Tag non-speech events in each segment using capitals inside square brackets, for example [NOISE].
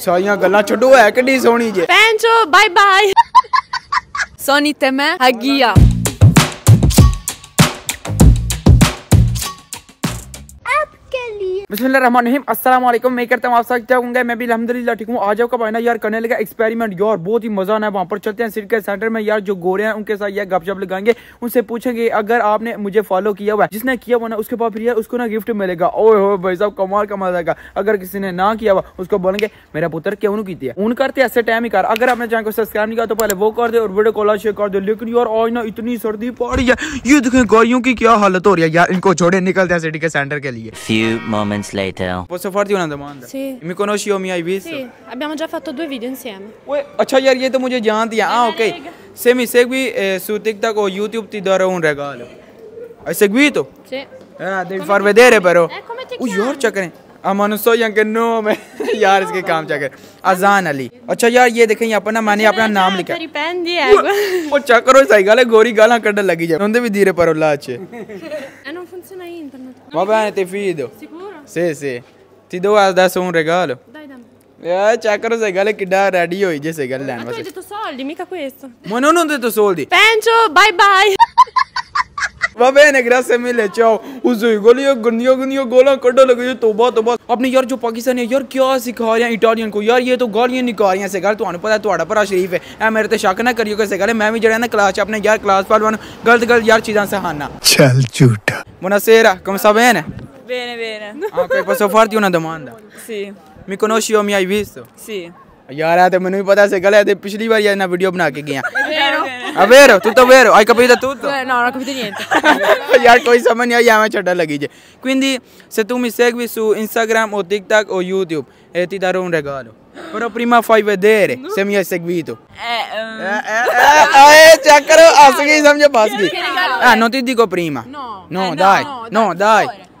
ਸਾਰੀਆਂ ਗੱਲਾਂ ਛੱਡੋ ਹੈ ਕਿੱਡੀ ਸੋਹਣੀ ਜੇ। ਭੈਣ ਚੋ ਬਾਏ ਬਾਏ ਸੋਨੀ ਤੇ ਮੈਂ ਹਗੀਆ अस्सलाम वालेकुम मैं करता हूँ आप सब क्या होंगे? मैं भी अल्हम्दुलिल्लाह ठीक हूँ। आज आपका भाई ना यार, करने लगा एक्सपेरिमेंट यार, बहुत ही मज़ा आना है वहाँ पर चलते हैं के सेंटर में। यार, जो गोरे हैं, उनके साथ यार गपशप लगाएँगे। उनसे पूछेंगे, अगर आपने मुझे फॉलो किया हुआ है, जिसने किया हुआ ना, उसके बाद फिर यार उसको ना गिफ्ट मिलेगा। ओए हो भाई साहब, कमाल कमाल जाएगा अगर किसी ने ना किया हुआ, उसको बोलेंगे, मेरा पुत्र क्यों नहीं की उन करते ऐसे टाइम ही कर। अगर आपने चैनल को सब्सक्राइब नहीं किया तो पहले वो कर दे और वीडियो कॉल शेयर कर दे। लेकिन यार, आज ना इतनी सर्दी पड़ रही है। ये देखें गाड़ियों की क्या हालत हो रही है। यार, इनको छोड़े, निकलते हैं सिटी के सेंटर के लिए moments later. Posso farti una domanda? Sì. Mi conosci o mi hai visto? Sì, abbiamo già fatto due video insieme. Uè, acciaiarietto mujhe jaanti hai. Ah, ok. Se mi segui eh, su TikTok o YouTube ti darò un regalo. Hai seguito? Sì. Eh, devi come far vedere però. Eh, come ti chiami? Uyor chakre. Ah, ma non so neanche il nome. यार इसके काम क्या कर अजान अली अच्छा यार appena mani यहाँ पर ना मैंने अपना नाम लिखा वो चक्कर सही गल है गोरी गाला कटन लगी जाए उनके भी non funziona internet. Va bene, ti fido. Sicuro? Sì, sì. Ti devo dare un regalo. Dai, dammi. Eh, c'è anche un regalo che dà radio e sei gallano. Ma tu hai detto soldi, mica questo. Ma non ho detto soldi. Pencio, bye bye. [LAUGHS] Va बहन गोलियों गंदियों गंदियों गोला कटो लगे ये तोबा तोबा अपने यार जो पाकिस्तान यार क्या सिखा रहे हैं इटालियन को यार ये तो गालियाँ निकाल रही हैं सिखा तुहानू पता है तुहाड़ा भरा शरीफ है ए मेरे ते शक ना करियो कैसे गल मैं भी जड़ा ना क्लास अपने यार क्लास पर गलत गलत यार चीजां सहाना चल झूठा मुनासेरा कम सा बहन Bene, bene. Ah, ok, posso farti una domanda? Sì. Mi conosci o mi hai visto? Sì. Allora, te non mi pata se galera te pichli vari una video bana che gaya. È vero. È ah, vero, tutto vero. Hai capito tutto? Eh, no, non ho capito niente. Allora, koi mania nahi aaya, main ghigia. Quindi se tu mi segui su Instagram o TikTok o YouTube e ti darò un regalo. Però prima fai vedere no. se mi hai seguito. Eh, um... eh, eh, eh, eh cioè, caro, ascolti, samjha, basta. Ah, ah non ti dico prima. No, no, eh, dai. No, dai. No, dai.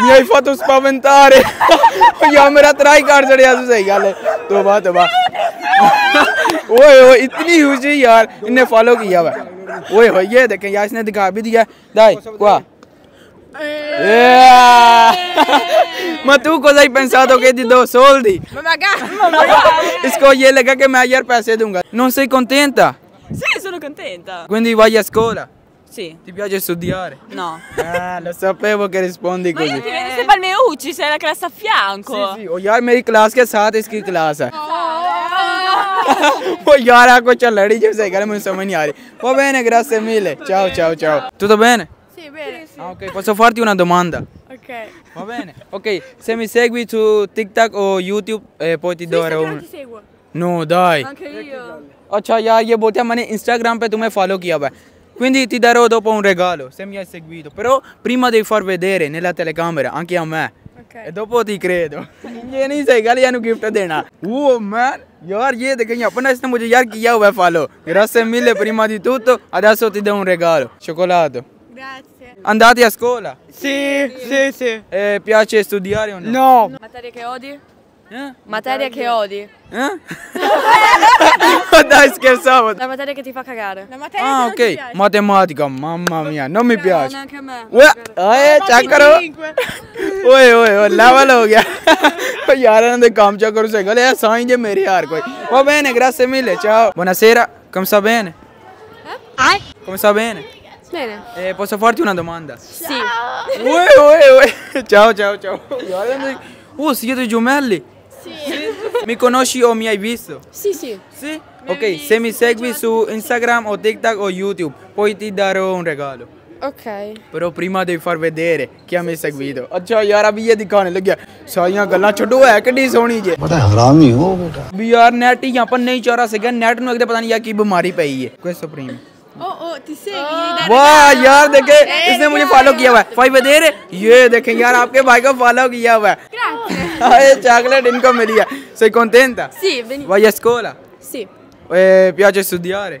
ये फतु स्पवंतारे यो मेरा try card चढ़या तू सही गाले तो बात बा ओए ओए इतनी हुजी यार इन्हें फॉलो किया वे ओए हो ये देखे यार इसने दिखा भी दिया दाई वाह मैं तू को सही पैसा तो कह दी दो सोल दी इसको ये लगा कि मैं यार पैसे दूँगा नो सही कंटेंट था सही सुनो कंटेंट था गुंडी Y school Sì. Ti piace studiare? No. Ah, lo [LAUGHS] sapevo che rispondi Ma io così. ti vedo sempre al Meucci, sei la classe a fianco. Sì, sì, oh यार मेरी class के [LAUGHS] साथ इसकी क्लास है वो यार आपको चल लड़ी जैसे गल मुझे समझ नहीं आ रही va bene grazie mille ciao ciao ciao tutto bene Sì, bene. ah, ok posso farti una domanda Ok. va bene ok se mi segui su TikTok o YouTube eh, poi ti darò Sì, un ti seguo. no dai Anche io. अच्छा यार ये बोलते हैं मैंने Instagram पे तुम्हें follow किया हुआ है quindi ti darò dopo un regalo, se mi hai seguito. Però prima devi far vedere nella telecamera, anche a me. Okay. E dopo ti credo. [LAUGHS] Vieni नहीं gali hanno गिफ्ट di वो man यार ये देखें यहाँ पर stiamo मुझे यार किया हुआ follow grazie mille prima di tutto adesso ti do un regalo cioccolato grazie andate a scuola sì sì sì, sì. Eh, piace studiare o no no materie che odi eh? Materia che odi? Eh? [LAUGHS] dai scherzavo La materia che ti fa cagare. La materia ah che non ti ok piace. matematica mamma mia non mi piace Neanche a me. Uè, eh, check करो [LAUGHS] ओए ओए ओए level हो गया ओ यार इन्होंने काम check करो से गले साईं जे मेरे यार कोई va bene grazie mille ciao buonasera come sta bene come sta bene Bene. eh, posso farti una domanda Sì. ओए ओए ओए [LAUGHS] ciao ciao ciao यार इन्होंने- oh siete gemelli Sì. Mi conosci o mi hai visto? Sì, sì. Sì? Mi ok, se mi segui su Instagram o TikTok o YouTube, poi ti darò un regalo. Ok. Però prima devi far vedere chi ha mi seguito. अच्छा यार अभी ये दिखाने लग गया सारियाँ गल्ला छोड़ो है कड्डी सोनी जे बड़ा हरामी हो बेटा भी यार नेट यहाँ पर नहीं चौरा सके नेट नु एक पता नहीं यार की बीमारी पई है कोई सुप्रीम ओ ओ तिसे वाह यार देखे इसने मुझे फॉलो किया हुआ है फाइव देर ये देखें यार आपके भाई को फॉलो किया हुआ है Ah, eh, chocolate income media. Sei contenta? Sì, benissimo. Vai a scuola? Sì. E piace studiare?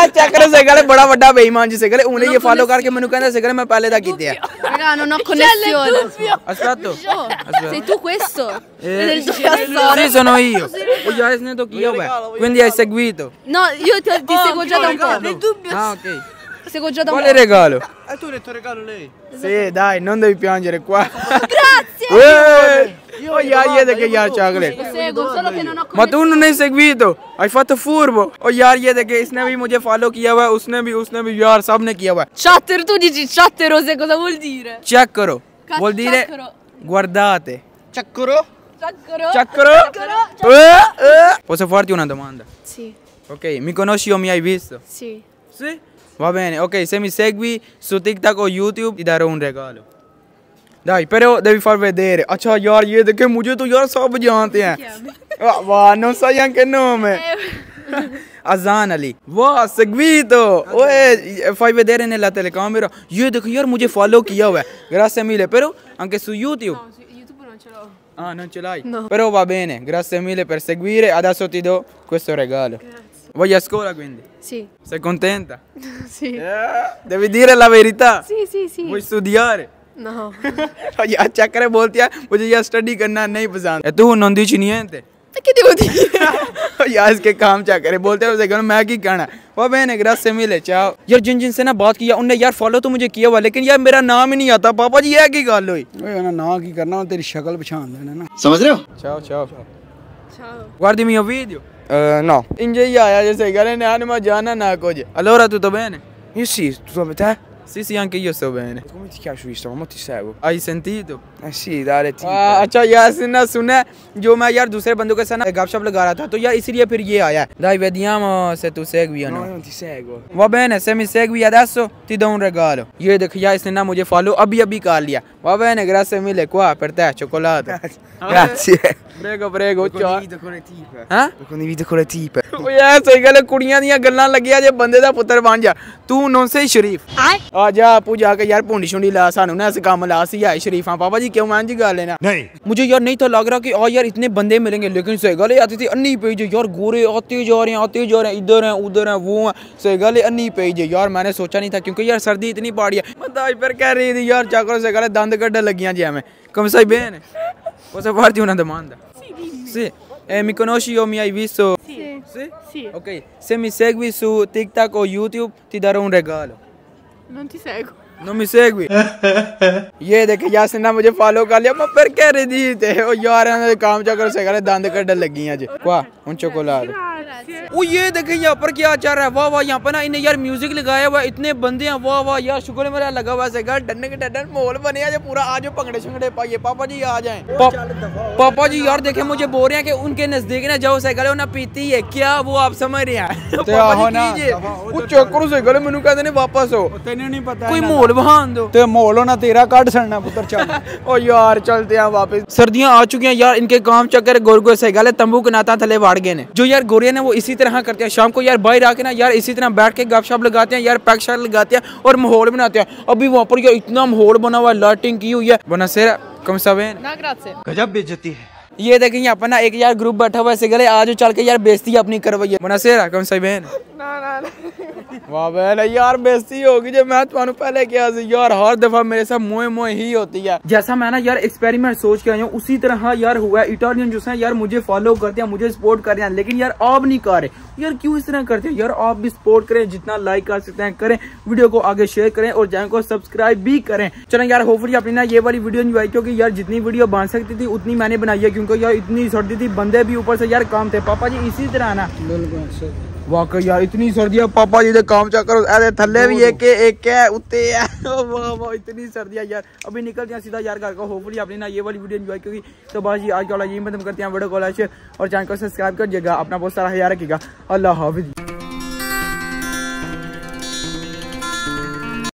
Check ਕਰ ਸਿਗਲ ਬੜਾ ਵੱਡਾ ਬੇਈਮਾਨ ਜੀ ਸਿਗਲ ਉਹਨੇ ਇਹ ਫਾਲੋ ਕਰਕੇ ਮੈਨੂੰ ਕਹਿੰਦਾ ਸਿਗਲ ਮੈਂ ਪਹਿਲੇ ਦਾ ਕੀਤੇ Raga, non ho connessione. Aspetta. Sei tu questo? Eh, sì, sono io. Io ne do io, beh. Quindi hai seguito. No, io ti, ti seguo già da un po'. Nel dubbio. Ah, ok. Seguo già da un Quale po'. regalo? E tu hai detto regalo lei. Sì, dai, non devi piangere qua. Grazie. Io ho gli che gli ha chocolate seguo, solo che non ho ma tu non hai seguito hai fatto furbo oh यार ये देखे इसने भी मुझे follow किया हुआ है उसने भी उसने भी यार सब ने किया हुआ है Chatter, tu dici chatterose, cosa vuol dire? Check करो Ca- vuol dire chaccaro. guardate Ciaccoro? Chaccaro. check करो Eh, eh. posso farti una domanda Sì, ok mi conosci o mi hai visto sì. sì va bene ok se mi segui su TikTok o YouTube ti darò un regalo dai però devi far vedere अच्छा यार ये देखे मुझे तो यार सब जानते हैं Ah, वाह non sai anche il nome Azan Ali वाह seguito Oe, fai vedere nella telecamera ये देखो यार मुझे फॉलो किया हुआ है grazie mille però anche su YouTube No, su YouTube non ce l'ho. Ah, non ce l'hai? No. Però va bene, grazie mille per seguire. Adesso ti do questo regalo. Voglio a scuola quindi. Sì, Sei contenta? [LAUGHS] sì. Eh, devi dire la verità. Sì, sì, sì. Vuoi studiare? No. यार चक्कर बोलती है मुझे यार study करना नहीं पसंद E tu non dici niente E che devo dire? यार इसके काम चक्कर है बोलते हैं उसे कहना मैं की कहना वो बहन ग्रासे मिले चाओ यार जिन जिन से ना बात किया उनने यार फॉलो तो मुझे किया हुआ लेकिन यार मेरा नाम ही नहीं आता पापा जी यह की गल हुई ਓਏ ਉਹਨਾਂ ਨਾ ਕੀ ਕਰਨਾ ਉਹ ਤੇਰੀ ਸ਼ਕਲ ਪਛਾਣ ਲੈਣਾ ਨਾ समझ रहे हो ciao ciao Ciao. Guardi il mio video? Uh, no. In ghiaia, io sei che ne hanno già una cosa. Allora tutto bene? Io sì, tu come te? Sì, sì, anche io sto bene. Come ti chiami su Instagram? Ma ti seguo. Hai sentito? Eh sì, dai, ti आ, अच्छा यार सुना सुना जो मैं यार दूसरे बंदों के साथ गपशप लगा रहा था तो यार इसीलिए फिर ये आया Dai vediamo se tu segui o No, no io non ti seguo. Va bene se mi segui adesso ti do un regalo ये देख यार इसने ना मुझे फॉलो अभी अभी कर लिया Va bene grazie mille qua per te cioccolato Grazie. Prego prego Lo ciao condivido con le tipe. Eh? Lo condivido con le tipe. ਓ ਯਾਰ ਸਹੀ ਗੱਲ ਹੈ ਕੁੜੀਆਂ ਦੀਆਂ ਗੱਲਾਂ ਲੱਗੀਆਂ ਜੇ ਬੰਦੇ ਦਾ ਪੁੱਤਰ ਬਣ ਜਾ ਤੂੰ ਨੌ ਸੇ ਸ਼ਰੀਫ आ जा पूजा के यार पूंडी शूंडी ला सानू ना काम ला सी है शरीफा पापा जी क्यों मान जी गा लेना नहीं मुझे यार नहीं तो लग रहा कि यार इतने बंदे मिलेंगे लेकिन सहगले आती थी अन्नी पेज यार गोरे आते जा रहे हैं आते जा रहे हैं इधर हैं उधर हैं वो हैं सहगले अन्नी पेज यार मैंने सोचा नहीं था क्योंकि यार सर्दी इतनी पड़ी है मैं दाज पर कह रही थी यार चाकर सहगले दंद कड्ढे लगियाँ जी हमें कम से बेन उस फ़र्ज़ होना दमान से eh, mi conosci io mi hai visto? Sì. Sì? Sì. Ok, se mi segui su TikTok o YouTube ti darò un regalo. Non ti seguo. Non mi segui? ये देखे यासिन ने मुझे फॉलो कर लिया, मैं फिर कह रही थी ओ यार काम चा कर से करे दंद कड्डन लगी अज वाह हूँ चोकोलाद वो ये देखे यहाँ पर क्या चल रहा है। वाह वाह यहाँ पर ना इन्हें यार म्यूज़िक लगाया हुआ इतने बंदे हैं। वाह वाह यार शुक्र मेरा लगा हुआ है डन के डन माहौल बने आज पूरा आज पंगड़े शंगड़े पाइए। पापा जी आ जाए। पापा जी यार देखे मुझे बोल रहे हैं कि उनके नज़दीक ना जाओ साइकिल ना पीती है। क्या वो आप समझ रहे हैं? वापस नहीं पता तेरा सड़ना चल। [LAUGHS] चलते सर्दियाँ आ चुकी यार इनके काम चक्कर गोरगो साइकिल तंबू के नाता थले बाड़ गए जो यार गोरिया ने वो इसी तरह करते हैं। शाम को यार बाहर आके ना यार इसी तरह बैठ के गपशप लगाते हैं यार पैक शैक लगाते हैं और माहौल बनाते हैं। अभी वहाँ पर यार इतना माहौल बना हुआ है लाइटिंग की हुई है। बना से कम सब गजब बेचती है। ये देखें यहाँ पर ना एक यार ग्रुप बैठा हुआ है ऐसे गले आज चल के यार बेइज्जती अपनी करवाइए। बना सेरा कम सा [LAUGHS] बहन वाह बहन यार बेइज्जती होगी जब मैं ਤੁਹਾਨੂੰ पहले किया ਸੀ यार हर दफा मेरे साथ मोए मोए ही होती है जैसा मैं ना यार एक्सपेरिमेंट सोच के आया हूँ उसी तरह यार हुआ है इटालियन जो है यार मुझे फॉलो करते हैं मुझे सपोर्ट कर रहे हैं लेकिन यार आप नहीं कर रहे यार क्यों इस तरह करते हैं यार आप भी सपोर्ट करें जितना लाइक कर सकते हैं करें वीडियो को आगे शेयर करें और चैनल को सब्सक्राइब भी करें चलो यार होपफुली आपने ना ये वाली वीडियो एंजॉय क्योंकि यार जितनी वीडियो बन सकती थी उतनी मैंने बनाई है क्योंकि यार इतनी सर्दी थी बंदे भी ऊपर से यार काम थे पापा जी इसी तरह ना वाकई यार इतनी सर्दी पापा जी काम चक्कर अरे थल्ले भी एक एक है उत्ते है। [LAUGHS] वाह वाह इतनी सर्दी यार। अभी निकल हैं सीधा यार घर का होपफुली अपनी ना ये वाली वीडियो एंजॉय क्योंकि तो बस जी आज का वाला यही मतलब करते हैं वीडियो कॉल और चैनल को सब्सक्राइब कर दिएगा अपना बहुत सारा हज़ार रखेगा अल्लाह हाफिज़।